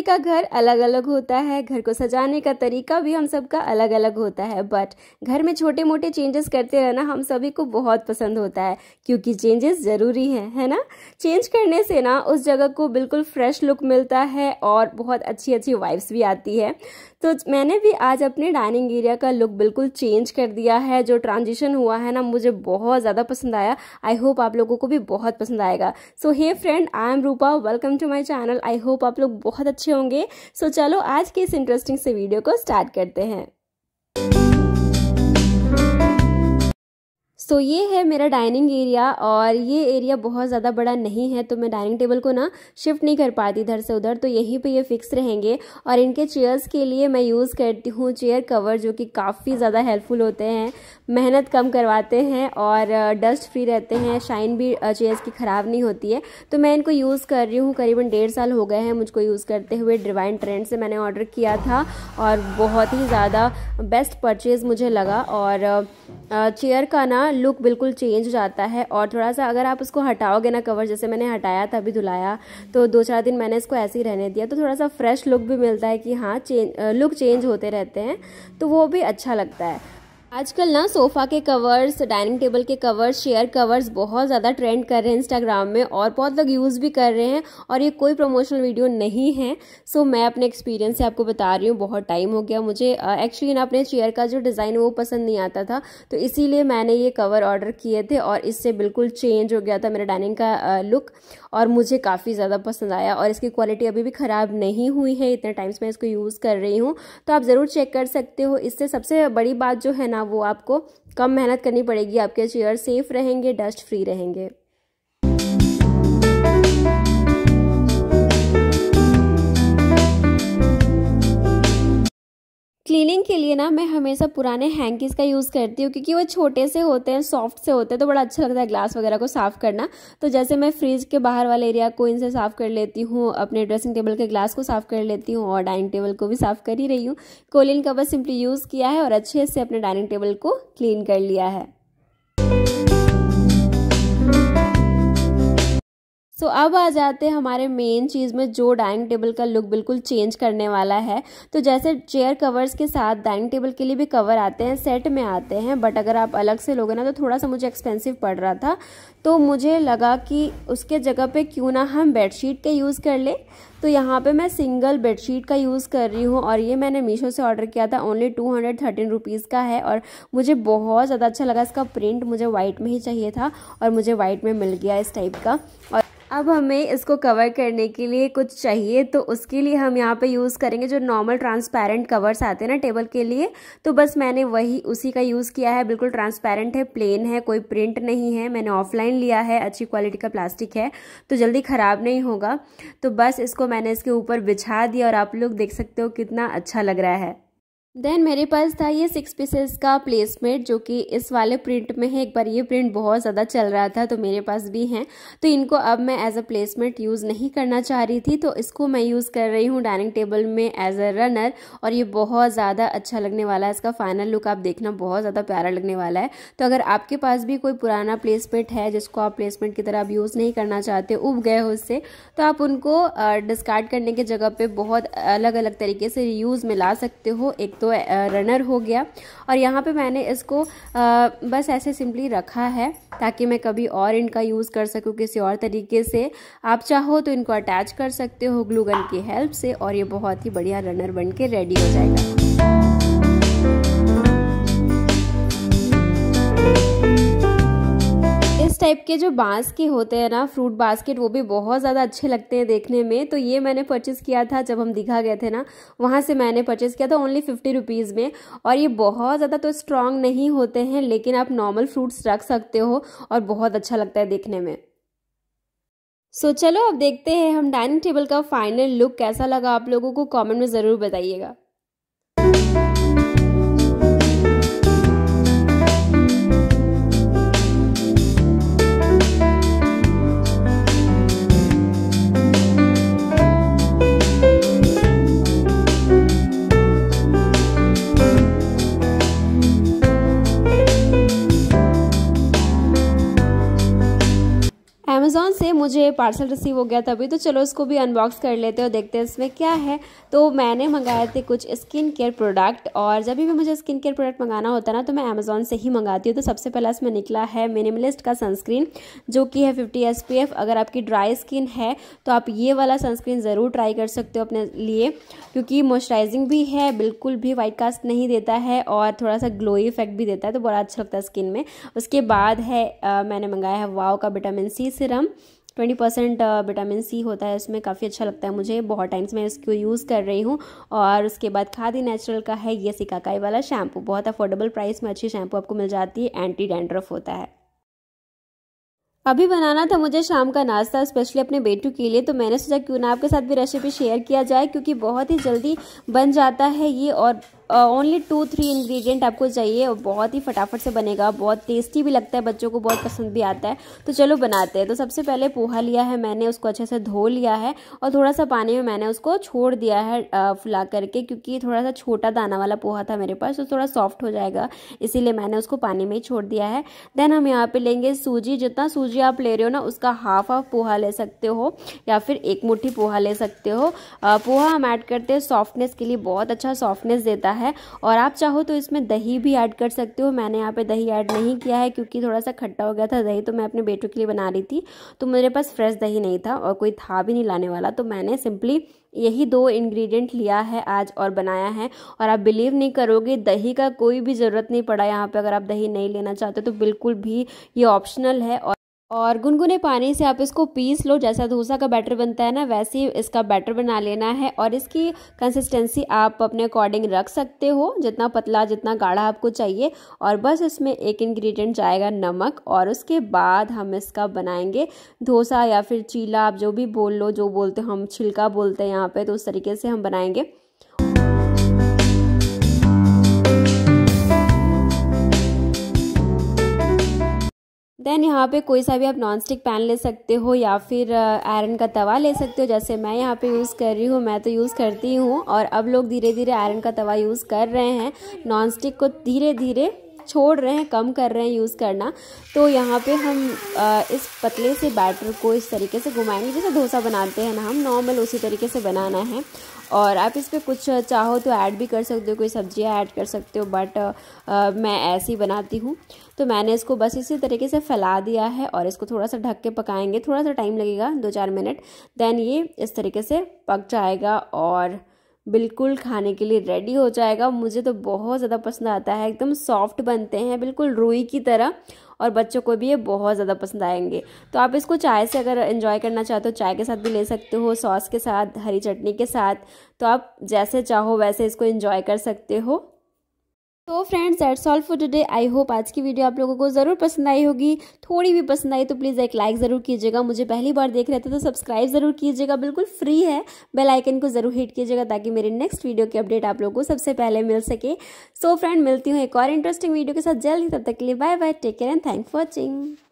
सभी का घर अलग अलग होता है, घर को सजाने का तरीका भी हम सबका अलग अलग होता है बट घर में छोटे मोटे चेंजेस करते रहना हम सभी को बहुत पसंद होता है, क्योंकि चेंजेस ज़रूरी हैं, है ना? चेंज करने से ना उस जगह को बिल्कुल फ्रेश लुक मिलता है और बहुत अच्छी अच्छी वाइब्स भी आती है। तो मैंने भी आज अपने डाइनिंग एरिया का लुक बिल्कुल चेंज कर दिया है, जो ट्रांजिशन हुआ है ना मुझे बहुत ज़्यादा पसंद आया। आई होप आप लोगों को भी बहुत पसंद आएगा। So hey friend I am Rupa welcome to my channel I hope आप लोग बहुत अच्छे होंगे। सो चलो आज के इस इंटरेस्टिंग से वीडियो को स्टार्ट करते हैं। सो so, ये है मेरा डाइनिंग एरिया और ये एरिया बहुत ज़्यादा बड़ा नहीं है तो मैं डाइनिंग टेबल को ना शिफ्ट नहीं कर पाती इधर से उधर तो यहीं पे ये फिक्स रहेंगे। और इनके चेयर्स के लिए मैं यूज़ करती हूँ चेयर कवर जो कि काफ़ी ज़्यादा हेल्पफुल होते हैं। मेहनत कम करवाते हैं और डस्ट फ्री रहते हैं शाइन भी चेयर्स की ख़राब नहीं होती है। तो मैं इनको यूज़ कर रही हूँ करीबन डेढ़ साल हो गए हैं मुझको यूज़ करते हुए। डिवाइन ट्रेंड से मैंने ऑर्डर किया था और बहुत ही ज़्यादा बेस्ट परचेज़ मुझे लगा और चेयर का ना लुक बिल्कुल चेंज हो जाता है और थोड़ा सा अगर आप उसको हटाओगे ना कवर जैसे मैंने हटाया था अभी धुलाया तो दो चार दिन मैंने इसको ऐसे ही रहने दिया तो थोड़ा सा फ्रेश लुक भी मिलता है कि हाँ चेंज लुक चेंज होते रहते हैं तो वो भी अच्छा लगता है। आजकल ना सोफ़ा के कवर्स डाइनिंग टेबल के कवर्स चेयर कवर्स बहुत ज़्यादा ट्रेंड कर रहे हैं इंस्टाग्राम में और बहुत लोग यूज़ भी कर रहे हैं और ये कोई प्रमोशनल वीडियो नहीं है। सो मैं अपने एक्सपीरियंस से आपको बता रही हूँ, बहुत टाइम हो गया मुझे। एक्चुअली ना अपने चेयर का जो डिज़ाइन वो पसंद नहीं आता था तो इसीलिए मैंने ये कवर ऑर्डर किए थे और इससे बिल्कुल चेंज हो गया था मेरा डाइनिंग का लुक और मुझे काफ़ी ज़्यादा पसंद आया और इसकी क्वालिटी अभी भी ख़राब नहीं हुई है, इतने टाइम्स मैं इसको यूज़ कर रही हूँ। तो आप ज़रूर चेक कर सकते हो। इससे सबसे बड़ी बात जो है ना वो आपको कम मेहनत करनी पड़ेगी आपके चेयर सेफ़ रहेंगे डस्ट फ्री रहेंगे। क्लीनिंग के लिए ना मैं हमेशा पुराने हैंकीज़ का यूज़ करती हूँ, क्योंकि वो छोटे से होते हैं सॉफ्ट से होते हैं तो बड़ा अच्छा लगता है ग्लास वगैरह को साफ़ करना। तो जैसे मैं फ्रिज के बाहर वाले एरिया को इनसे साफ़ कर लेती हूँ, अपने ड्रेसिंग टेबल के ग्लास को साफ़ कर लेती हूँ और डाइनिंग टेबल को भी साफ़ कर ही रही हूँ। कोलिन का बस सिंपली यूज़ किया है और अच्छे से अपने डाइनिंग टेबल को क्लीन कर लिया है। सो so, अब आ जाते हैं हमारे मेन चीज़ में जो डाइनिंग टेबल का लुक बिल्कुल चेंज करने वाला है। तो जैसे चेयर कवर्स के साथ डाइनिंग टेबल के लिए भी कवर आते हैं सेट में आते हैं बट अगर आप अलग से लोगे ना तो थोड़ा सा मुझे एक्सपेंसिव पड़ रहा था। तो मुझे लगा कि उसके जगह पे क्यों ना हम बेडशीट का यूज़ कर ले। तो यहाँ पे मैं सिंगल बेडशीट का यूज़ कर रही हूँ और ये मैंने मीशो से ऑर्डर किया था only two hundred thirteen rupees का है और मुझे बहुत ज़्यादा अच्छा लगा इसका प्रिंट मुझे वाइट में ही चाहिए था और मुझे वाइट में मिल गया इस टाइप का। और अब हमें इसको कवर करने के लिए कुछ चाहिए तो उसके लिए हम यहाँ पे यूज़ करेंगे जो नॉर्मल ट्रांसपेरेंट कवर्स आते हैं ना टेबल के लिए तो बस मैंने वही उसी का यूज़ किया है। बिल्कुल ट्रांसपेरेंट है प्लेन है, कोई प्रिंट नहीं है, मैंने ऑफलाइन लिया है, अच्छी क्वालिटी का प्लास्टिक है तो जल्दी ख़राब नहीं होगा। तो बस इसको मैंने इसके ऊपर बिछा दिया और आप लोग देख सकते हो कितना अच्छा लग रहा है। देन मेरे पास था ये सिक्स पीसेस का प्लेसमेट जो कि इस वाले प्रिंट में है। एक बार ये प्रिंट बहुत ज़्यादा चल रहा था तो मेरे पास भी हैं। तो इनको अब मैं एज अ प्लेसमेट यूज़ नहीं करना चाह रही थी तो इसको मैं यूज़ कर रही हूँ डाइनिंग टेबल में एज अ रनर और ये बहुत ज़्यादा अच्छा लगने वाला है। इसका फाइनल लुक आप देखना, बहुत ज़्यादा प्यारा लगने वाला है। तो अगर आपके पास भी कोई पुराना प्लेसमेट है, जिसको आप प्लेसमेंट की तरह आप यूज़ नहीं करना चाहते, उब गए हो उससे तो आप उनको डिस्कार्ड करने की जगह पर बहुत अलग अलग तरीके से यूज़ में ला सकते हो। एक तो रनर हो गया। और यहाँ पे मैंने इसको बस ऐसे सिंपली रखा है ताकि मैं कभी और इनका यूज़ कर सकूँ, किसी और तरीके से। आप चाहो तो इनको अटैच कर सकते हो ग्लूगन की हेल्प से और ये बहुत ही बढ़िया रनर बन के रेडी हो जाएगा। टाइप के जो बाँस के होते हैं ना फ्रूट बास्केट वो भी बहुत ज़्यादा अच्छे लगते हैं देखने में। तो ये मैंने परचेज़ किया था जब हम दिखा गए थे ना वहाँ से मैंने परचेज़ किया था ओनली फिफ्टी रुपीज़ में। और ये बहुत ज़्यादा तो स्ट्रांग नहीं होते हैं लेकिन आप नॉर्मल फ्रूट्स रख सकते हो और बहुत अच्छा लगता है देखने में। सो so, चलो अब देखते हैं हम डाइनिंग टेबल का फाइनल लुक कैसा लगा आप लोगों को कमेंट में ज़रूर बताइएगा। मुझे पार्सल रिसीव हो गया तभी तो चलो उसको भी अनबॉक्स कर लेते हो देखते हैं इसमें क्या है। तो मैंने मंगाए थे कुछ स्किन केयर प्रोडक्ट और जब भी मुझे स्किन केयर प्रोडक्ट मंगाना होता ना तो मैं अमेज़ोन से ही मंगाती हूँ। तो सबसे पहले इसमें निकला है मिनिमलिस्ट का सनस्क्रीन जो कि है फिफ्टी एस अगर आपकी ड्राई स्किन है तो आप ये वाला सनस्क्रीन ज़रूर ट्राई कर सकते हो अपने लिए क्योंकि मॉइस्चराइजिंग भी है बिल्कुल भी वाइट कास्ट नहीं देता है और थोड़ा सा ग्लोई इफ़ेक्ट भी देता है तो बड़ा अच्छा लगता है स्किन में। उसके बाद है आ, मैंने मंगाया है वाओ का vitamin C serum twenty percent vitamin C होता है इसमें काफ़ी अच्छा लगता है मुझे। बहुत टाइम्स मैं इसको यूज़ कर रही हूँ और उसके बाद खादी नेचुरल का है ये सिकाकाई वाला शैम्पू बहुत अफोर्डेबल प्राइस में अच्छी शैम्पू आपको मिल जाती है एंटी डेंड्रफ होता है। अभी बनाना था मुझे शाम का नाश्ता स्पेशली अपने बेटू के लिए तो मैंने सोचा क्यों ना आपके साथ भी रेसिपी शेयर किया जाए, क्योंकि बहुत ही जल्दी बन जाता है ये और ओनली टू थ्री इंग्रेडिएंट आपको चाहिए, और बहुत ही फटाफट से बनेगा, बहुत टेस्टी भी लगता है, बच्चों को बहुत पसंद भी आता है। तो चलो बनाते हैं। तो सबसे पहले पोहा लिया है मैंने, उसको अच्छे से धो लिया है, और थोड़ा सा पानी में मैंने उसको छोड़ दिया है फुला करके, क्योंकि थोड़ा सा छोटा दाना वाला पोहा था मेरे पास तो थोड़ा सॉफ्ट हो जाएगा, इसीलिए मैंने उसको पानी में ही छोड़ दिया है। देन हम यहाँ पे लेंगे सूजी, जितना सूजी आप ले रहे हो ना, उसका हाफ़ हाफ़ पोहा ले सकते हो, या फिर एक मुट्ठी पोहा ले सकते हो। पोहा हम ऐड करते हैं सॉफ्टनेस के लिए, बहुत अच्छा सॉफ्टनेस देता है। है। और आप चाहो तो इसमें दही भी ऐड कर सकते हो। मैंने यहाँ पे दही ऐड नहीं किया है क्योंकि थोड़ा सा खट्टा हो गया था दही तो मैं अपने बेटों के लिए बना रही थी। तो मेरे पास फ्रेश दही नहीं था और कोई था भी नहीं लाने वाला। तो मैंने सिंपली यही दो इंग्रेडिएंट लिया है आज और बनाया है। और आप बिलीव नहीं करोगे, दही का कोई भी ज़रूरत नहीं पड़ा यहाँ पे। अगर आप दही नहीं लेना चाहते तो बिल्कुल भी ये ऑप्शनल है और और गुनगुने पानी से आप इसको पीस लो, जैसा डोसा का बैटर बनता है ना, वैसे ही इसका बैटर बना लेना है और इसकी कंसिस्टेंसी आप अपने अकॉर्डिंग रख सकते हो, जितना पतला, जितना गाढ़ा आपको चाहिए और बस इसमें एक इंग्रेडिएंट जाएगा नमक और उसके बाद हम इसका बनाएँगे डोसा या फिर चीला, आप जो भी बोल लो, जो बोलते, हम छिलका बोलते हैं यहाँ पर तो उस तरीके से हम बनाएँगे। देन यहाँ पे कोई सा भी आप नॉन स्टिक पैन ले सकते हो या फिर आयरन का तवा ले सकते हो। जैसे मैं यहाँ पे यूज़ कर रही हूँ, मैं तो यूज़ करती हूँ और अब लोग धीरे धीरे आयरन का तवा यूज़ कर रहे हैं। नॉन स्टिक को धीरे धीरे छोड़ रहे हैं, कम कर रहे हैं यूज़ करना तो यहाँ पे हम इस पतले से बैटर को इस तरीके से घुमाएँगे, जैसे डोसा बनाते हैं ना हम नॉर्मल उसी तरीके से बनाना है। और आप इस पर कुछ चाहो तो ऐड भी कर सकते हो, कोई सब्ज़ियाँ ऐड कर सकते हो बट मैं ऐसे ही बनाती हूँ। तो मैंने इसको बस इसी तरीके से फैला दिया है और इसको थोड़ा सा ढक के पकाएँगे थोड़ा सा टाइम लगेगा दो चार मिनट देन ये इस तरीके से पक जाएगा और बिल्कुल खाने के लिए रेडी हो जाएगा। मुझे तो बहुत ज़्यादा पसंद आता है। एकदम सॉफ्ट बनते हैं, बिल्कुल रुई की तरह। और बच्चों को भी ये बहुत ज़्यादा पसंद आएँगे। तो आप इसको चाय से अगर इन्जॉय करना चाहते हो चाय के साथ भी ले सकते हो सॉस के साथ, हरी चटनी के साथ। तो आप जैसे चाहो वैसे इसको इन्जॉय कर सकते हो। तो friends that's all for today I hope आज की वीडियो आप लोगों को ज़रूर पसंद आई होगी। थोड़ी भी पसंद आई तो प्लीज़ एक लाइक ज़रूर कीजिएगा। मुझे पहली बार देख रहे थे तो सब्सक्राइब ज़रूर कीजिएगा। बिल्कुल फ्री है। बेल आइकन को ज़रूर हिट कीजिएगा ताकि मेरे नेक्स्ट वीडियो की अपडेट आप लोगों को सबसे पहले मिल सके। सो so, फ्रेंड मिलती हूँ एक और इंटरेस्टिंग वीडियो के साथ जल्द ही। तब तक के लिए bye bye take care and thank for watching